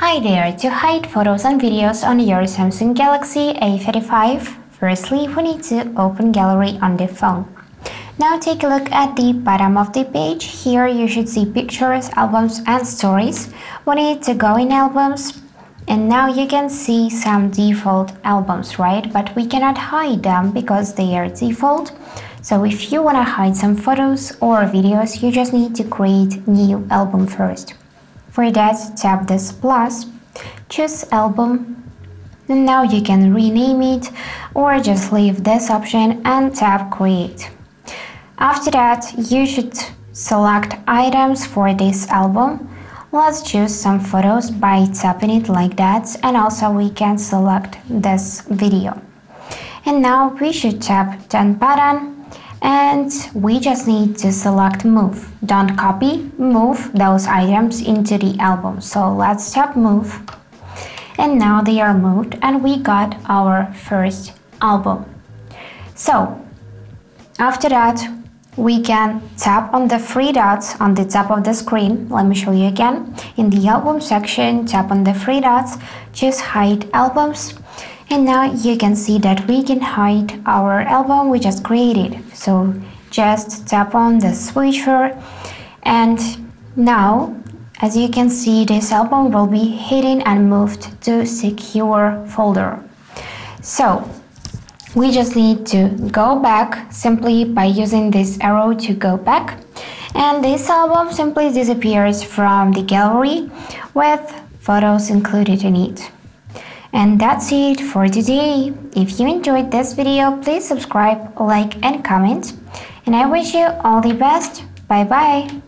Hi there! To hide photos and videos on your Samsung Galaxy A35, firstly we need to open Gallery on the phone. Now take a look at the bottom of the page. Here you should see pictures, albums and stories. We need to go in albums and now you can see some default albums, right? But we cannot hide them because they are default. So if you want to hide some photos or videos, you just need to create new album first. For that, tap this plus, choose album, and now you can rename it or just leave this option and tap create. After that, you should select items for this album. Let's choose some photos by tapping it like that and also we can select this video. And now we should tap done button and we just need to select move. Don't copy move those items into the album. So let's tap move. And now they are moved and we got our first album. So after that we can tap on the three dots on the top of the screen. Let me show you again. In the album section tap on the three dots. Choose hide albums and now you can see that we can hide our album we just created. So just tap on the switcher. And now as you can see this album will be hidden and moved to secure folder. So we just need to go back simply by using this arrow to go back. And this album simply disappears from the gallery with photos included in it and that's it for today. If you enjoyed this video, please subscribe, like and comment. And I wish you all the best. Bye bye.